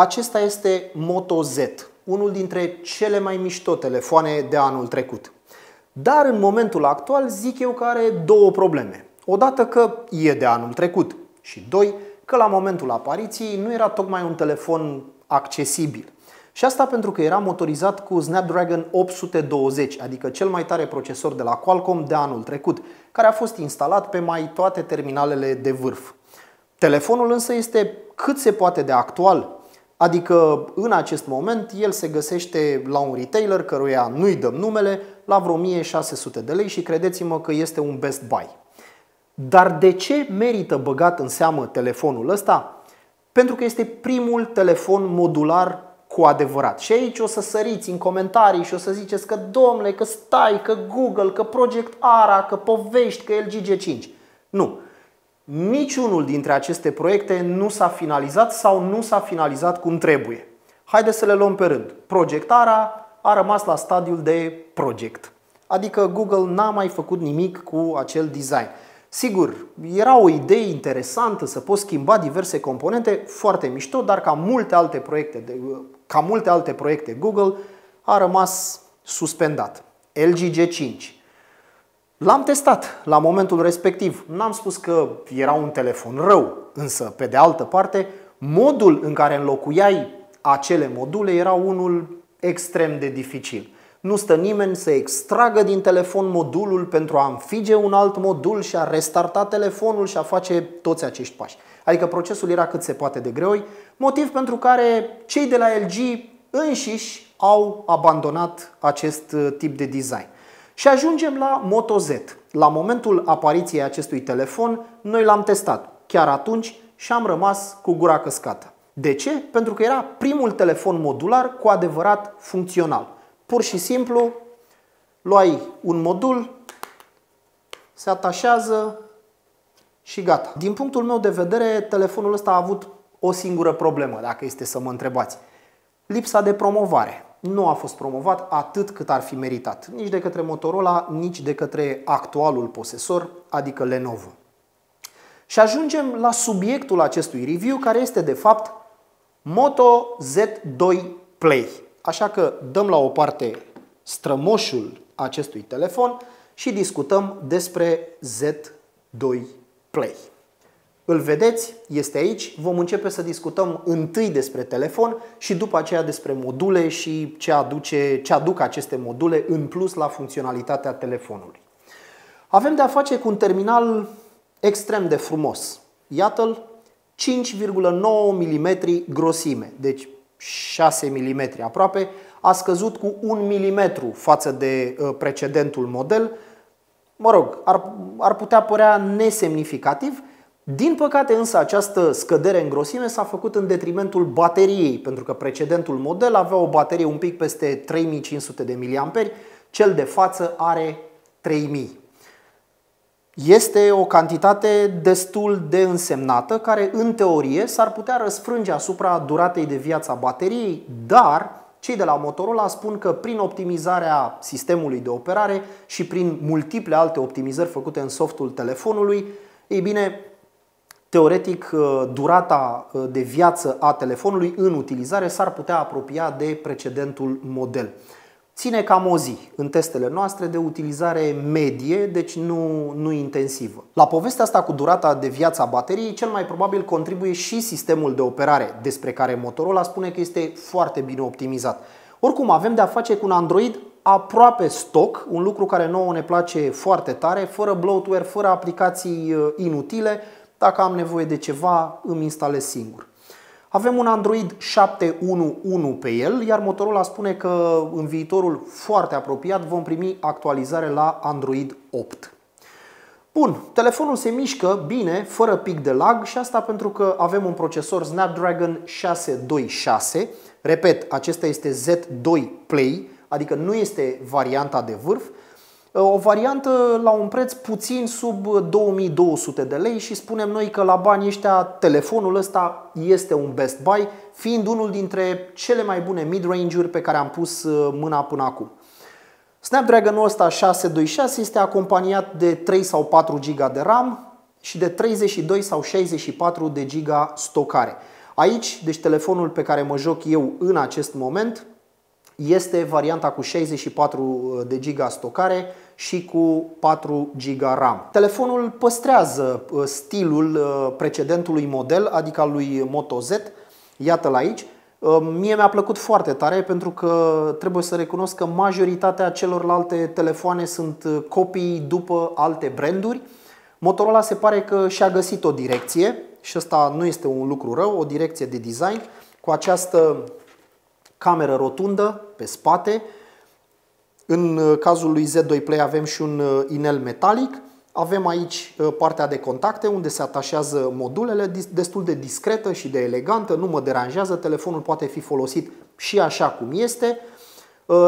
Acesta este Moto Z, unul dintre cele mai mișto telefoane de anul trecut. Dar în momentul actual zic eu că are două probleme. Odată că e de anul trecut și doi, că la momentul apariției nu era tocmai un telefon accesibil. Și asta pentru că era motorizat cu Snapdragon 820, adică cel mai tare procesor de la Qualcomm de anul trecut, care a fost instalat pe mai toate terminalele de vârf. Telefonul însă este cât se poate de actual, adică în acest moment el se găsește la un retailer căruia nu-i dăm numele la vreo 1600 de lei și credeți-mă că este un best buy. Dar de ce merită băgat în seamă telefonul ăsta? Pentru că este primul telefon modular cu adevărat. Și aici o să săriți în comentarii și o să ziceți că domnule, că stai, că Google, că Project ARA, că povești, că LG G5. Nu. Niciunul dintre aceste proiecte nu s-a finalizat sau nu s-a finalizat cum trebuie. Haideți să le luăm pe rând. Project ARA a rămas la stadiul de project. Adică Google n-a mai făcut nimic cu acel design. Sigur, era o idee interesantă să poți schimba diverse componente, foarte mișto, dar ca multe alte proiecte, de, ca multe alte proiecte Google, a rămas suspendat. LG G5. L-am testat la momentul respectiv. N-am spus că era un telefon rău, însă, pe de altă parte, modul în care înlocuiai acele module era unul extrem de dificil. Nu stă nimeni să extragă din telefon modulul pentru a înfige un alt modul și a restarta telefonul și a face toți acești pași. Adică procesul era cât se poate de greoi, motiv pentru care cei de la LG înșiși au abandonat acest uh, tip de design. Și ajungem la Moto Z. La momentul apariției acestui telefon, noi l-am testat chiar atunci și am rămas cu gura căscată. De ce? Pentru că era primul telefon modular cu adevărat funcțional. Pur și simplu luai un modul, se atașează și gata. Din punctul meu de vedere, telefonul ăsta a avut o singură problemă, dacă este să mă întrebați. Lipsa de promovare. Nu a fost promovat atât cât ar fi meritat, nici de către Motorola, nici de către actualul posesor, adică Lenovo. Și ajungem la subiectul acestui review, care este de fapt Moto Z2 Play. Așa că dăm la o parte strămoșul acestui telefon și discutăm despre Z2 Play. Îl vedeți, este aici. Vom începe să discutăm întâi despre telefon și după aceea despre module și ce, aduce, ce aduc aceste module în plus la funcționalitatea telefonului. Avem de a face cu un terminal extrem de frumos. Iată-l, 5,9 mm grosime, deci 6 mm aproape, a scăzut cu 1 mm față de uh, precedentul model. Mă rog, ar, ar putea părea nesemnificativ. Din păcate însă această scădere în grosime s-a făcut în detrimentul bateriei, pentru că precedentul model avea o baterie un pic peste 3500 de mAh, cel de față are 3000. Este o cantitate destul de însemnată care în teorie s-ar putea răsfrânge asupra duratei de viață a bateriei, dar cei de la Motorola spun că prin optimizarea sistemului de operare și prin multiple alte optimizări făcute în softul telefonului, ei bine, teoretic durata de viață a telefonului în utilizare s-ar putea apropia de precedentul model ține cam o zi în testele noastre de utilizare medie, deci nu, nu intensivă. La povestea asta cu durata de viață a bateriei, cel mai probabil contribuie și sistemul de operare, despre care Motorola spune că este foarte bine optimizat. Oricum, avem de a face cu un Android aproape stock, un lucru care nouă ne place foarte tare, fără bloatware, fără aplicații uh, inutile. Dacă am nevoie de ceva, îmi instalez singur. Avem un Android 7.1.1 pe el, iar Motorola spune că în viitorul foarte apropiat vom primi actualizare la Android 8. Bun, telefonul se mișcă bine, fără pic de lag și asta pentru că avem un procesor Snapdragon 626. Repet, acesta este Z2 Play, adică nu este varianta de vârf, o variantă la un preț puțin sub 2200 de lei și spunem noi că la banii ăștia telefonul ăsta este un best buy, fiind unul dintre cele mai bune mid-range-uri pe care am pus uh, mâna până acum. Snapdragon-ul ăsta 626 este acompaniat de 3 sau 4 GB de RAM și de 32 sau 64 de GB stocare. Aici, deci telefonul pe care mă joc eu în acest moment este varianta cu 64 de giga stocare și cu 4 GB RAM. Telefonul păstrează uh, stilul uh, precedentului model, adică al lui Moto Z. Iată-l aici. Uh, mie mi-a plăcut foarte tare pentru că trebuie să recunosc că majoritatea celorlalte telefoane sunt copii după alte branduri. Motorola se pare că și-a găsit o direcție și ăsta nu este un lucru rău, o direcție de design cu această cameră rotundă pe spate. În uh, cazul lui Z2 Play avem și un uh, inel metalic. Avem aici uh, partea de contacte unde se atașează modulele, destul de discretă și de elegantă, nu mă deranjează, telefonul poate fi folosit și așa cum este.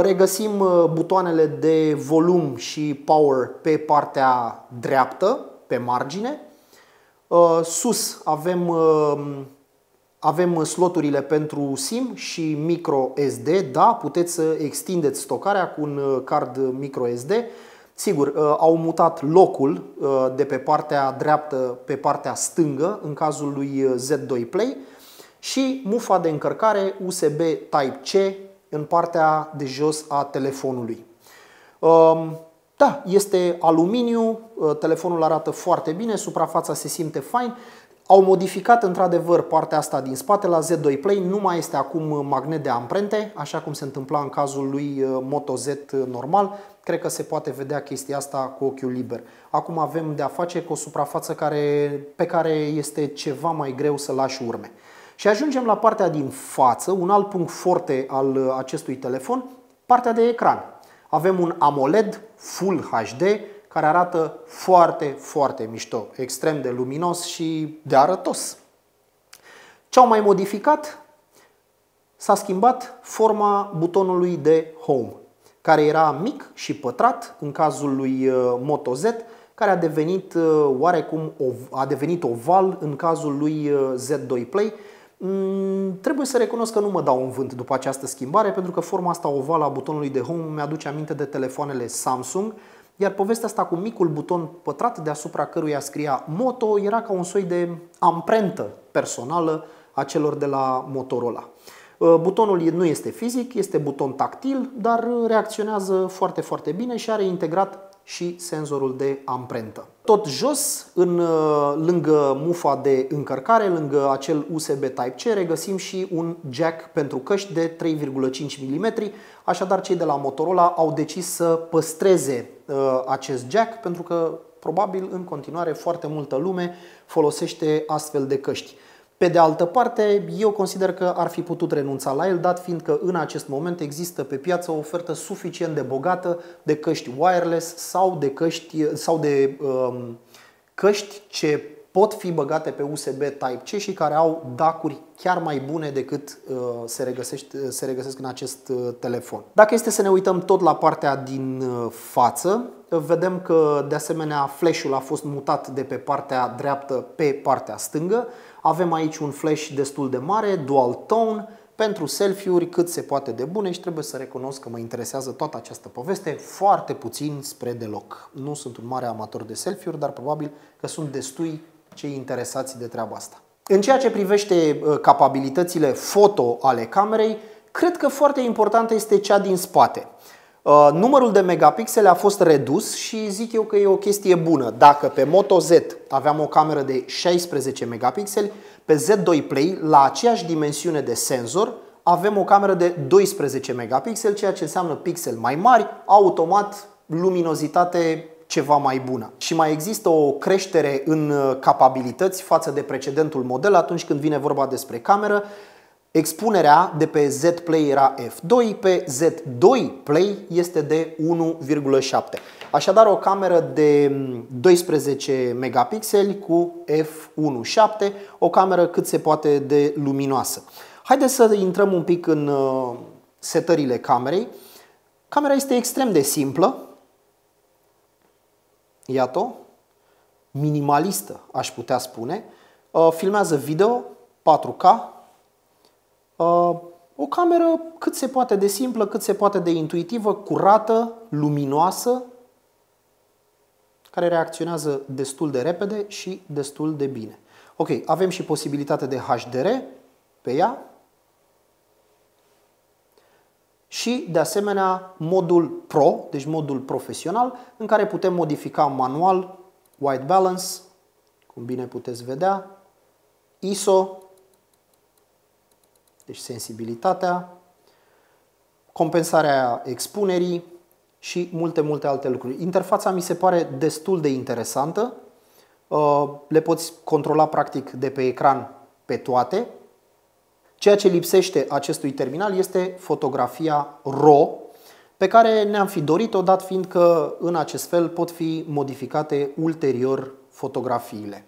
Regăsim butoanele de volum și power pe partea dreaptă, pe margine. Sus avem avem sloturile pentru SIM și micro SD. Da, puteți să extindeți stocarea cu un uh, card micro SD. Sigur, uh, au mutat locul uh, de pe partea dreaptă pe partea stângă în cazul lui Z2 Play și mufa de încărcare USB Type-C în partea de jos a telefonului. Um, da, este aluminiu, telefonul arată foarte bine, suprafața se simte fain. Au modificat într-adevăr partea asta din spate la Z2 Play, nu mai este acum magnet de amprente, așa cum se întâmpla în cazul lui uh, Moto Z normal. Cred că se poate vedea chestia asta cu ochiul liber. Acum avem de a face cu o suprafață care, pe care este ceva mai greu să lași urme. Și ajungem la partea din față, un alt punct forte al uh, acestui telefon, partea de ecran. Avem un AMOLED Full HD care arată foarte, foarte mișto, extrem de luminos și de arătos. Ce au mai modificat? S-a schimbat forma butonului de Home, care era mic și pătrat în cazul lui uh, Moto Z, care a devenit uh, oarecum a devenit oval în cazul lui uh, Z2 Play. Mm, trebuie să recunosc că nu mă dau un vânt după această schimbare, pentru că forma asta ovală a butonului de Home mi-aduce aminte de telefoanele Samsung, iar povestea asta cu micul buton pătrat deasupra căruia scria Moto era ca un soi de amprentă personală a celor de la Motorola. Uh, butonul nu este fizic, este buton tactil, dar reacționează foarte, foarte bine și are integrat și senzorul de amprentă. Tot jos, în, uh, lângă mufa de încărcare, lângă acel USB Type-C, regăsim și un jack pentru căști de 3,5 mm, așadar cei de la Motorola au decis să păstreze uh, acest jack pentru că probabil în continuare foarte multă lume folosește astfel de căști. Pe de altă parte, eu consider că ar fi putut renunța la el, dat fiind că în acest moment există pe piață o ofertă suficient de bogată de căști wireless sau de căști, sau de um, căști ce pot fi băgate pe USB Type-C și care au dacuri chiar mai bune decât uh, se, regăsește, se regăsesc în acest uh, telefon. Dacă este să ne uităm tot la partea din uh, față, vedem că de asemenea flash-ul a fost mutat de pe partea dreaptă pe partea stângă. Avem aici un flash destul de mare, dual tone, pentru selfie-uri cât se poate de bune și trebuie să recunosc că mă interesează toată această poveste foarte puțin spre deloc. Nu sunt un mare amator de selfie-uri, dar probabil că sunt destui cei interesați de treaba asta. În ceea ce privește uh, capabilitățile foto ale camerei, cred că foarte importantă este cea din spate. Uh, numărul de megapixele a fost redus și zic eu că e o chestie bună. Dacă pe Moto Z aveam o cameră de 16 megapixeli, pe Z2 Play, la aceeași dimensiune de senzor, avem o cameră de 12 megapixeli, ceea ce înseamnă pixel mai mari, automat luminozitate ceva mai bună. Și mai există o creștere în uh, capabilități față de precedentul model atunci când vine vorba despre cameră. Expunerea de pe Z Play era f2, pe Z2 Play este de 1,7. Așadar o cameră de 12 mm, megapixeli cu f1.7, o cameră cât se poate de luminoasă. Haideți să intrăm un pic în uh, setările camerei. Camera este extrem de simplă, iată, minimalistă, aș putea spune. Uh, filmează video 4K, uh, o cameră cât se poate de simplă, cât se poate de intuitivă, curată, luminoasă, care reacționează destul de repede și destul de bine. Ok, avem și posibilitate de HDR, pe ea și, de asemenea, modul Pro, deci modul profesional, în care putem modifica manual, white balance, cum bine puteți vedea, ISO, deci sensibilitatea, compensarea expunerii și multe, multe alte lucruri. Interfața mi se pare destul de interesantă. Uh, le poți controla practic de pe ecran pe toate. Ceea ce lipsește acestui terminal este fotografia RAW, pe care ne-am fi dorit-o, dat fiind că în acest fel pot fi modificate ulterior fotografiile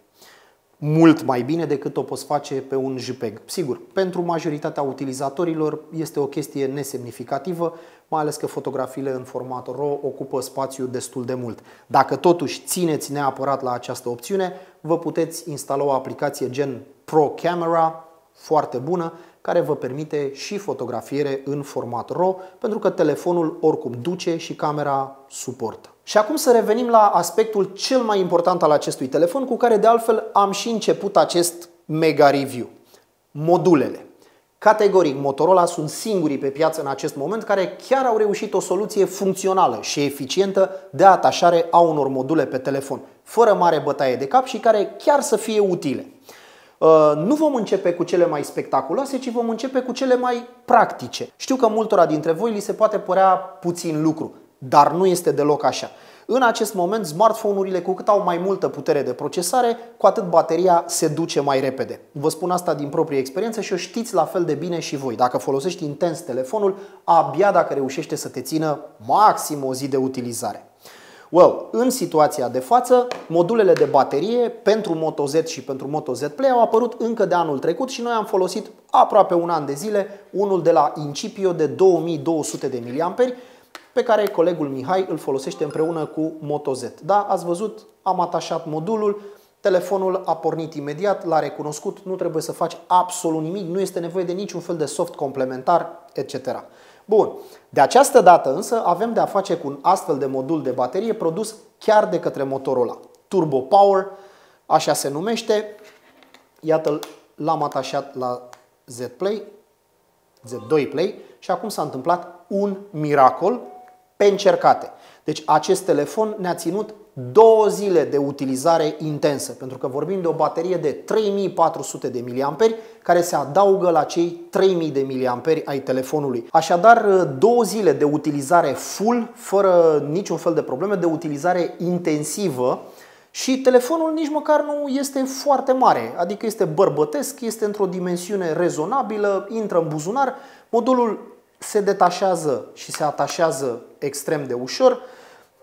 mult mai bine decât o poți face pe un JPEG. Sigur, pentru majoritatea utilizatorilor este o chestie nesemnificativă, mai ales că fotografiile în format RAW ocupă spațiu destul de mult. Dacă totuși țineți neapărat la această opțiune, vă puteți instala o aplicație gen Pro Camera, foarte bună, care vă permite și fotografiere în format RAW, pentru că telefonul oricum duce și camera suportă. Și acum să revenim la aspectul cel mai important al acestui telefon, cu care de altfel am și început acest mega review. Modulele. Categoric, Motorola sunt singurii pe piață în acest moment care chiar au reușit o soluție funcțională și eficientă de atașare a unor module pe telefon, fără mare bătaie de cap și care chiar să fie utile. Uh, nu vom începe cu cele mai spectaculoase, ci vom începe cu cele mai practice. Știu că multora dintre voi li se poate părea puțin lucru, dar nu este deloc așa. În acest moment, smartphone-urile, cu cât au mai multă putere de procesare, cu atât bateria se duce mai repede. Vă spun asta din proprie experiență și o știți la fel de bine și voi. Dacă folosești intens telefonul, abia dacă reușește să te țină maxim o zi de utilizare. Well, în situația de față, modulele de baterie pentru Moto Z și pentru Moto Z Play au apărut încă de anul trecut și noi am folosit aproape un an de zile unul de la Incipio de 2200 de mAh pe care colegul Mihai îl folosește împreună cu Moto Z. Da, ați văzut, am atașat modulul, telefonul a pornit imediat, l-a recunoscut, nu trebuie să faci absolut nimic, nu este nevoie de niciun fel de soft complementar, etc. Bun. De această dată însă avem de a face cu un astfel de modul de baterie produs chiar de către Motorola. Turbo Power, așa se numește. Iată, l-am atașat la Z Play, Z2 Play și acum s-a întâmplat un miracol pe încercate. Deci acest telefon ne-a ținut două zile de utilizare intensă, pentru că vorbim de o baterie de 3400 de mAh care se adaugă la cei 3000 de mAh ai telefonului. Așadar, două zile de utilizare full, fără niciun fel de probleme, de utilizare intensivă și telefonul nici măcar nu este foarte mare, adică este bărbătesc, este într-o dimensiune rezonabilă, intră în buzunar, modulul se detașează și se atașează extrem de ușor.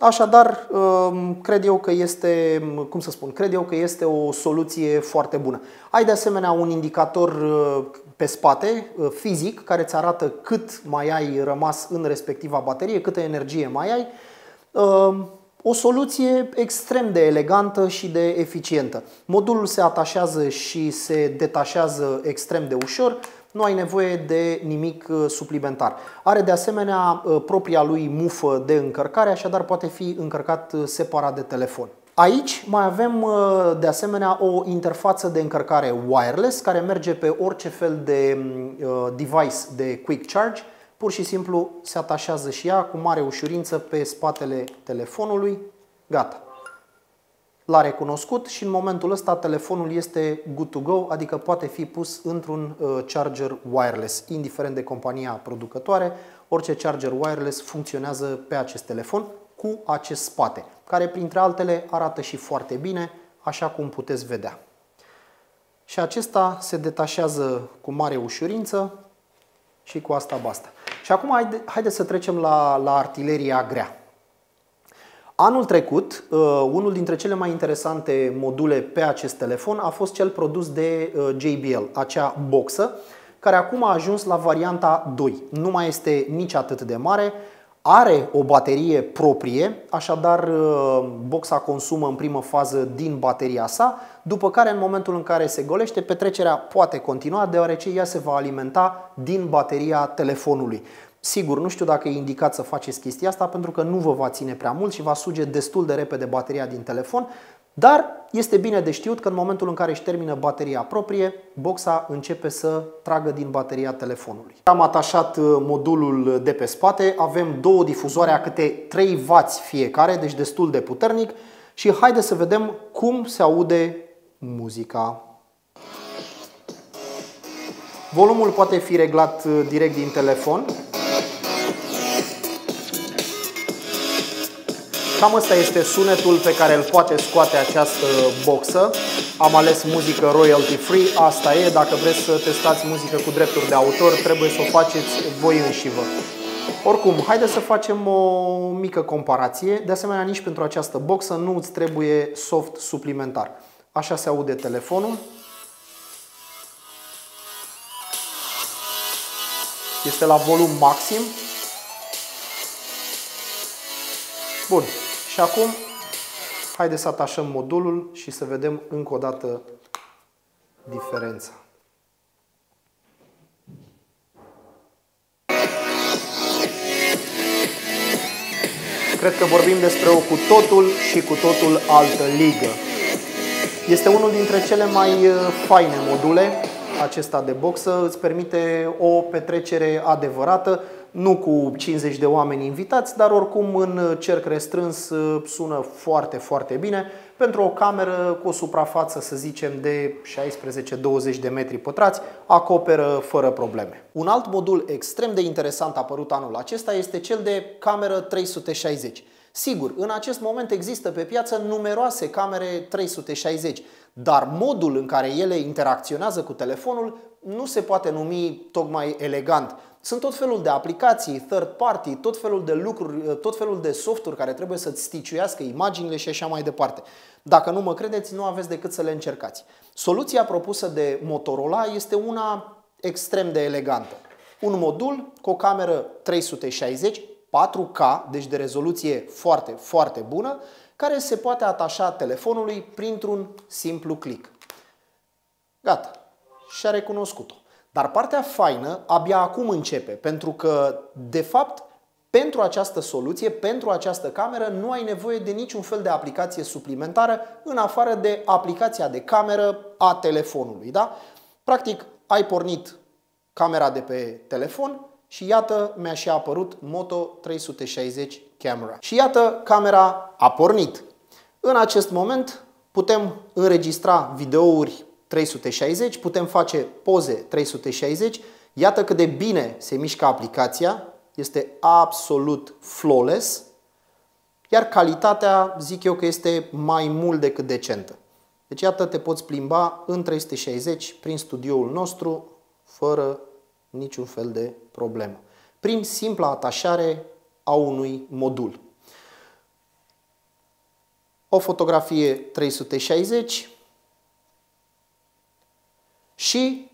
Așadar, um, cred eu că este, cum să spun, cred eu că este o soluție foarte bună. Ai de asemenea un indicator uh, pe spate, uh, fizic, care îți arată cât mai ai rămas în respectiva baterie, câtă energie mai ai. Um, o soluție extrem de elegantă și de eficientă. Modulul se atașează și se detașează extrem de ușor nu ai nevoie de nimic uh, suplimentar. Are de asemenea uh, propria lui mufă de încărcare, așadar poate fi încărcat uh, separat de telefon. Aici mai avem de asemenea o interfață de încărcare wireless care merge pe orice fel de device de quick charge. Pur și simplu se atașează și ea cu mare ușurință pe spatele telefonului. Gata l-a recunoscut și în momentul ăsta telefonul este good to go, adică poate fi pus într-un uh, charger wireless, indiferent de compania producătoare, orice charger wireless funcționează pe acest telefon cu acest spate, care printre altele arată și foarte bine, așa cum puteți vedea. Și acesta se detașează cu mare ușurință și cu asta basta. Și acum haide, haideți să trecem la, la artileria grea. Anul trecut, uh, unul dintre cele mai interesante module pe acest telefon a fost cel produs de uh, JBL, acea boxă, care acum a ajuns la varianta 2. Nu mai este nici atât de mare, are o baterie proprie, așadar uh, boxa consumă în primă fază din bateria sa, după care în momentul în care se golește, petrecerea poate continua deoarece ea se va alimenta din bateria telefonului. Sigur, nu știu dacă e indicat să faceți chestia asta pentru că nu vă va ține prea mult și va suge destul de repede bateria din telefon, Dar este bine de știut că în momentul în care își termină bateria proprie, boxa începe să tragă din bateria telefonului. Am atașat uh, modulul de pe spate, avem două difuzoare a câte 3W fiecare, deci destul de puternic și haideți să vedem cum se aude muzica. Volumul poate fi reglat uh, direct din telefon. Cam asta este sunetul pe care îl poate scoate această boxă. Am ales muzică royalty free, asta e. Dacă vreți să testați muzică cu drepturi de autor, trebuie să o faceți voi înșivă. Oricum, haideți să facem o mică comparație. De asemenea, nici pentru această boxă nu îți trebuie soft suplimentar. Așa se aude telefonul. Este la volum maxim. Bun. Și acum, haideți să atașăm modulul și să vedem încă o dată diferența. Cred că vorbim despre o cu totul și cu totul altă ligă. Este unul dintre cele mai uh, faine module acesta de boxă, îți permite o petrecere adevărată nu cu 50 de oameni invitați, dar oricum în cerc restrâns uh, sună foarte, foarte bine pentru o cameră cu o suprafață, să zicem, de 16-20 de metri pătrați, acoperă fără probleme. Un alt modul extrem de interesant apărut anul acesta este cel de cameră 360. Sigur, în acest moment există pe piață numeroase camere 360, dar modul în care ele interacționează cu telefonul nu se poate numi tocmai elegant. Sunt tot felul de aplicații, third party, tot felul de lucruri, tot felul de softuri care trebuie să-ți sticiuiască imaginile și așa mai departe. Dacă nu mă credeți, nu aveți decât să le încercați. Soluția propusă de Motorola este una extrem de elegantă. Un modul cu o cameră 360, 4K, deci de rezoluție foarte, foarte bună, care se poate atașa telefonului printr-un simplu click. Gata. Și-a recunoscut-o. Dar partea faină abia acum începe, pentru că, de fapt, pentru această soluție, pentru această cameră, nu ai nevoie de niciun fel de aplicație suplimentară în afară de aplicația de cameră a telefonului. Da? Practic, ai pornit camera de pe telefon și iată, mi-a și apărut Moto 360 Camera. Și iată, camera a pornit. În acest moment putem înregistra videouri 360, putem face poze 360. Iată cât de bine se mișcă aplicația, este absolut flawless, iar calitatea zic eu că este mai mult decât decentă. Deci iată te poți plimba în 360 prin studioul nostru fără niciun fel de problemă. Prin simpla atașare a unui modul. O fotografie 360 și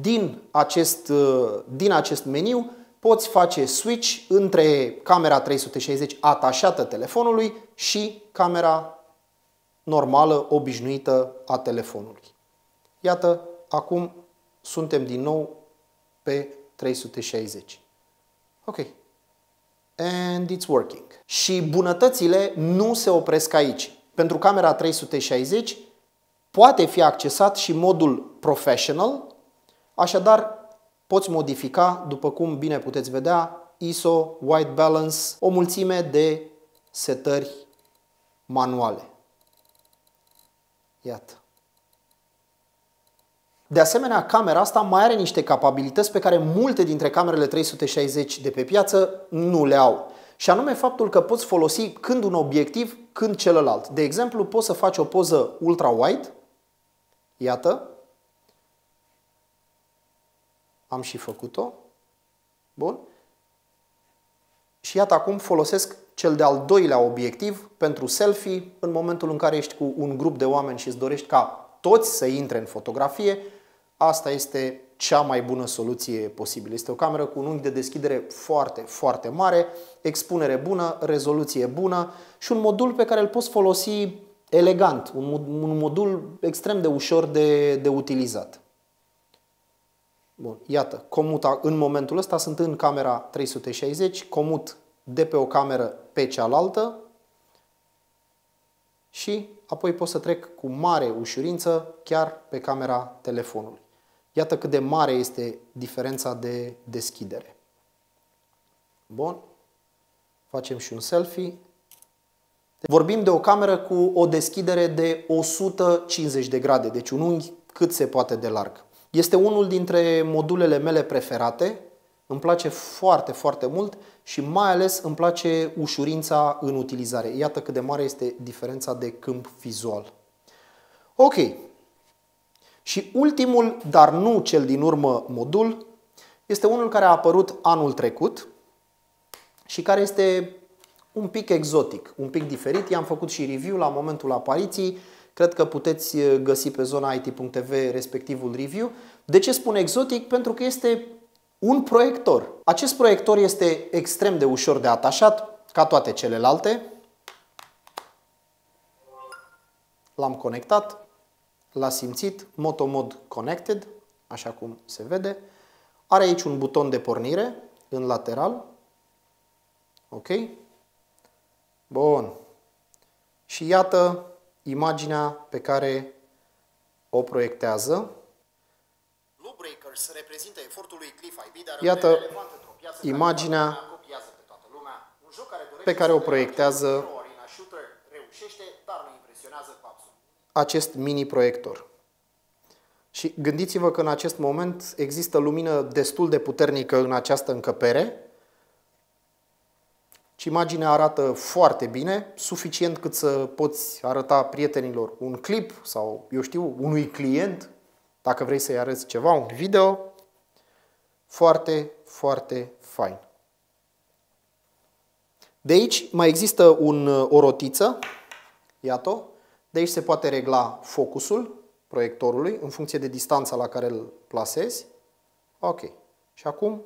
din acest, uh, din acest meniu poți face switch între camera 360 atașată telefonului și camera normală, obișnuită a telefonului. Iată, acum suntem din nou pe 360. Ok. And it's working. Și bunătățile nu se opresc aici. Pentru camera 360 Poate fi accesat și modul Professional, așadar poți modifica, după cum bine puteți vedea, ISO, White Balance, o mulțime de setări manuale. Iată. De asemenea, camera asta mai are niște capabilități pe care multe dintre camerele 360 de pe piață nu le au. Și anume faptul că poți folosi când un obiectiv, când celălalt. De exemplu, poți să faci o poză ultra-wide Iată. Am și făcut-o. Bun. Și iată acum folosesc cel de-al doilea obiectiv pentru selfie în momentul în care ești cu un grup de oameni și îți dorești ca toți să intre în fotografie. Asta este cea mai bună soluție posibilă. Este o cameră cu un unghi de deschidere foarte, foarte mare, expunere bună, rezoluție bună și un modul pe care îl poți folosi elegant, un, un modul extrem de ușor de, de utilizat. Bun, iată, comuta în momentul ăsta sunt în camera 360, comut de pe o cameră pe cealaltă. și apoi pot să trec cu mare ușurință chiar pe camera telefonului. Iată cât de mare este diferența de deschidere. Bun. Facem și un selfie. Vorbim de o cameră cu o deschidere de 150 de grade, deci un unghi cât se poate de larg. Este unul dintre modulele mele preferate, îmi place foarte, foarte mult și mai ales îmi place ușurința în utilizare. Iată cât de mare este diferența de câmp vizual. Ok. Și ultimul, dar nu cel din urmă modul, este unul care a apărut anul trecut și care este un pic exotic, un pic diferit. I-am făcut și review la momentul apariției. Cred că puteți găsi pe zona it.tv respectivul review. De ce spun exotic? Pentru că este un proiector. Acest proiector este extrem de ușor de atașat, ca toate celelalte. L-am conectat, l-a simțit, Motomod Connected, așa cum se vede. Are aici un buton de pornire în lateral. Ok? Bun. Și iată imaginea pe care o proiectează. Lawbreakers reprezintă efortul lui Cliff IB, dar Iată imaginea pe care o proiectează acest mini proiector. Și gândiți-vă că în acest moment există lumină destul de puternică în această încăpere și imaginea arată foarte bine, suficient cât să poți arăta prietenilor un clip sau, eu știu, unui client, dacă vrei să-i arăți ceva, un video, foarte, foarte fain. De aici mai există un, o rotiță, iată, de aici se poate regla focusul proiectorului în funcție de distanța la care îl plasezi. Ok. Și acum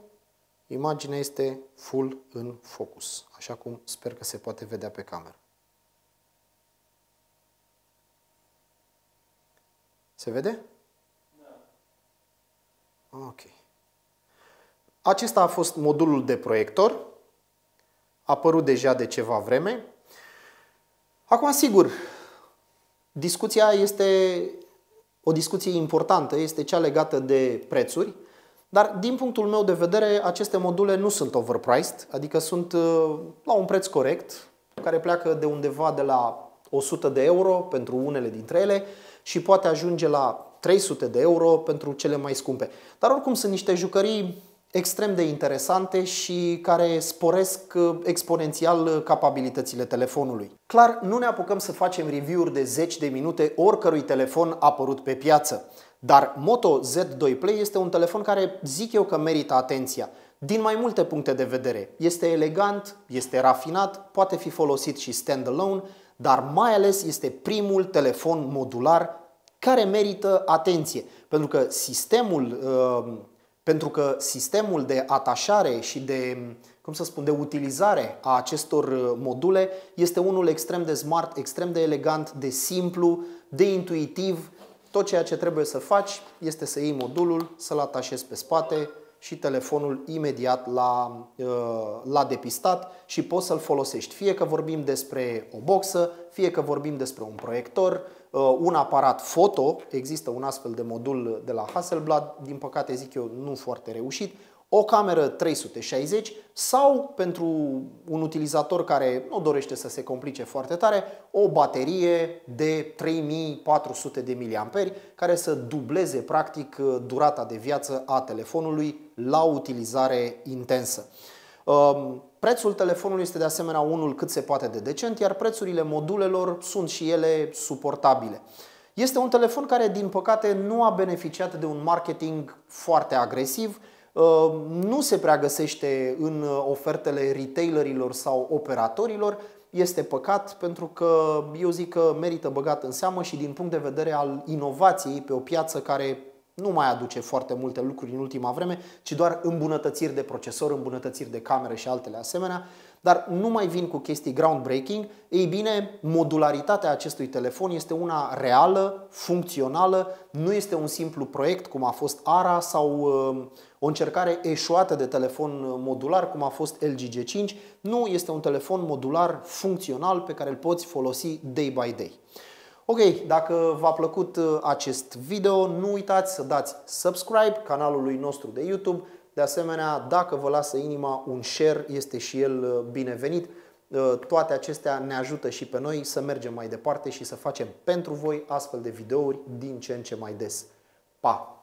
imaginea este full în focus, așa cum sper că se poate vedea pe cameră. Se vede? Da. Ok. Acesta a fost modulul de proiector. A apărut deja de ceva vreme. Acum, sigur, discuția este o discuție importantă, este cea legată de prețuri. Dar din punctul meu de vedere, aceste module nu sunt overpriced, adică sunt uh, la un preț corect, care pleacă de undeva de la 100 de euro pentru unele dintre ele și poate ajunge la 300 de euro pentru cele mai scumpe. Dar oricum sunt niște jucării extrem de interesante și care sporesc uh, exponențial uh, capabilitățile telefonului. Clar, nu ne apucăm să facem review-uri de 10 de minute oricărui telefon apărut pe piață. Dar Moto Z2 Play este un telefon care zic eu că merită atenția din mai multe puncte de vedere. Este elegant, este rafinat, poate fi folosit și standalone, dar mai ales este primul telefon modular care merită atenție. Pentru că sistemul, uh, pentru că sistemul de atașare și de, cum să spun, de utilizare a acestor uh, module este unul extrem de smart, extrem de elegant, de simplu, de intuitiv tot ceea ce trebuie să faci este să iei modulul, să-l atașezi pe spate și telefonul imediat la, uh, la depistat și poți să-l folosești. Fie că vorbim despre o boxă, fie că vorbim despre un proiector, uh, un aparat foto, există un astfel de modul de la Hasselblad, din păcate zic eu nu foarte reușit, o cameră 360 sau pentru un utilizator care nu dorește să se complice foarte tare, o baterie de 3400 de mAh care să dubleze practic durata de viață a telefonului la utilizare intensă. Um, prețul telefonului este de asemenea unul cât se poate de decent, iar prețurile modulelor sunt și ele suportabile. Este un telefon care, din păcate, nu a beneficiat de un marketing foarte agresiv, Uh, nu se prea găsește în uh, ofertele retailerilor sau operatorilor. Este păcat pentru că eu zic că merită băgat în seamă și din punct de vedere al inovației pe o piață care nu mai aduce foarte multe lucruri în ultima vreme, ci doar îmbunătățiri de procesor, îmbunătățiri de camere și altele asemenea, dar nu mai vin cu chestii groundbreaking. Ei bine, modularitatea acestui telefon este una reală, funcțională, nu este un simplu proiect cum a fost ARA sau uh, o încercare eșuată de telefon modular cum a fost LG G5. Nu, este un telefon modular funcțional pe care îl poți folosi day by day. Ok, dacă v-a plăcut uh, acest video, nu uitați să dați subscribe canalului nostru de YouTube. De asemenea, dacă vă lasă inima, un share este și el uh, binevenit. Uh, toate acestea ne ajută și pe noi să mergem mai departe și să facem pentru voi astfel de videouri din ce în ce mai des. Pa!